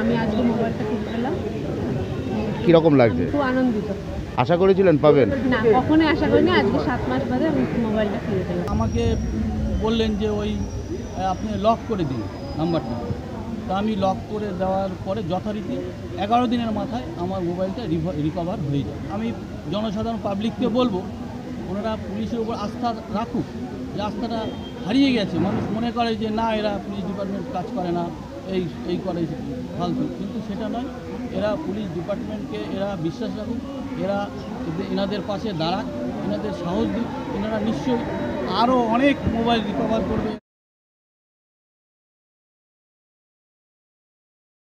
আমি আজকে মোবাইলটা পেলাম কীরকম লাগছে? খুব আনন্দিত। আশা করেছিলেন পাবেন? না কখনোই আশা করিনি আজকে সাত মাস বাদে আমি মোবাইলটা ফিরে পেলাম আমাকে বললেন যে ওই আপনি লক করে দিন নাম্বারটা। তা আমি লক করে দেওয়ার পরে যথারীতি এগারো দিনের মাথায় আমার মোবাইলটা রিকভার হয়ে যায়। আমি জনসাধারণ পাবলিককে বলব ওনারা পুলিশের উপর আস্থা রাখুক যে আস্থাটা হারিয়ে গেছে। মানুষ মনে করে যে না এরা পুলিশ ডিপার্টমেন্ট কাজ করে না। এই এই করে ফালতু কিন্তু সেটা নয়, এরা পুলিশ ডিপার্টমেন্টকে এরা বিশ্বাস রাখুক, এরা এনাদের পাশে দাঁড়াক, এনাদের সাহস দিক, এনারা নিশ্চয়ই আরও অনেক মোবাইল রিকভার করবে।